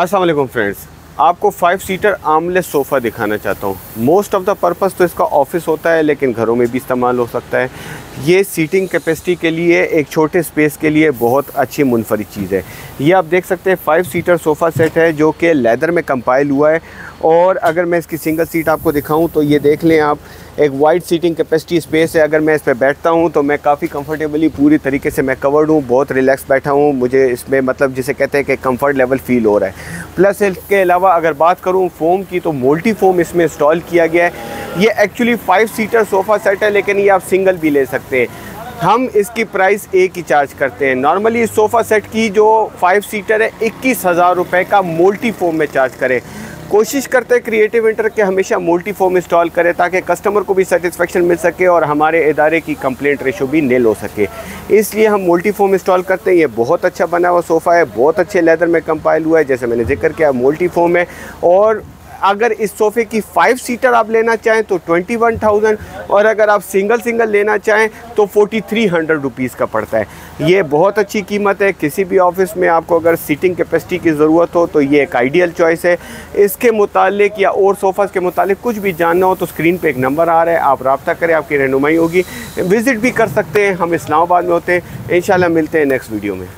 Aslam friends आपको five seater आमले sofa दिखाना चाहता हूँ। मोस्ट ऑफ़ द पर्पज़ तो इसका ऑफ़िस होता है, लेकिन घरों में भी इस्तेमाल हो सकता है। ये सीटिंग कैपेसिटी के लिए, एक छोटे स्पेस के लिए बहुत अच्छी मुनफरद चीज़ है। ये आप देख सकते हैं फाइव सीटर सोफ़ा सेट है, जो कि लेदर में कंपाइल हुआ है। और अगर मैं इसकी सिंगल सीट आपको दिखाऊँ तो ये देख लें आप, एक वाइड सीटिंग कैपेसिटी स्पेस है। अगर मैं इस पर बैठता हूँ तो मैं काफ़ी कंफर्टेबली पूरी तरीके से मैं कवर्ड हूँ, बहुत रिलैक्स बैठा हूँ। मुझे इसमें मतलब जिसे कहते हैं कि कंफर्ट लेवल फील हो रहा है। प्लस इसके अलावा अगर बात करूँ फ़ोम की तो मोल्टी फोम इसमें इंस्टॉल किया गया है। ये actually five seater sofa set है, लेकिन ये आप सिंगल भी ले सकते हैं। हम इसकी प्राइस एक ही चार्ज करते हैं। नॉर्मली सोफ़ा सेट की जो फाइव सीटर है, इक्कीस हज़ार रुपये का मोल्टी फोम में चार्ज करें। कोशिश करते हैं क्रिएटिव इंटर के हमेशा मल्टी फॉर्म इंस्टॉल करें ताकि कस्टमर को भी सेटिस्फेक्शन मिल सके और हमारे इदारे की कंप्लेंट रेशो भी नेल हो सके। इसलिए हम मल्टी फॉर्म इंस्टॉल करते हैं। ये बहुत अच्छा बना हुआ सोफ़ा है, बहुत अच्छे लेदर में कंपाइल हुआ है, जैसे मैंने ज़िक्र किया मल्टी फॉर्म है और अगर इस सोफ़े की फ़ाइव सीटर आप लेना चाहें तो ट्वेंटी वन थाउज़ेंड और अगर आप सिंगल सिंगल लेना चाहें तो फोर्टी थ्री हंड्रेड रुपीज़ का पड़ता है। ये बहुत अच्छी कीमत है। किसी भी ऑफ़िस में आपको अगर सीटिंग कैपेसिटी की ज़रूरत हो तो ये एक आइडियल चॉइस है। इसके मुतालिक या और सोफ़ाज़ के मुतालिक कुछ भी जानना हो तो स्क्रीन पर एक नंबर आ रहा है। आप रबता करें, आपकी रहनुमाई होगी। विज़िट भी कर सकते हैं। हम इस्लामाबाद में होते हैं। इन मिलते हैं नेक्स्ट वीडियो में।